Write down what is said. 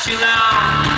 行了。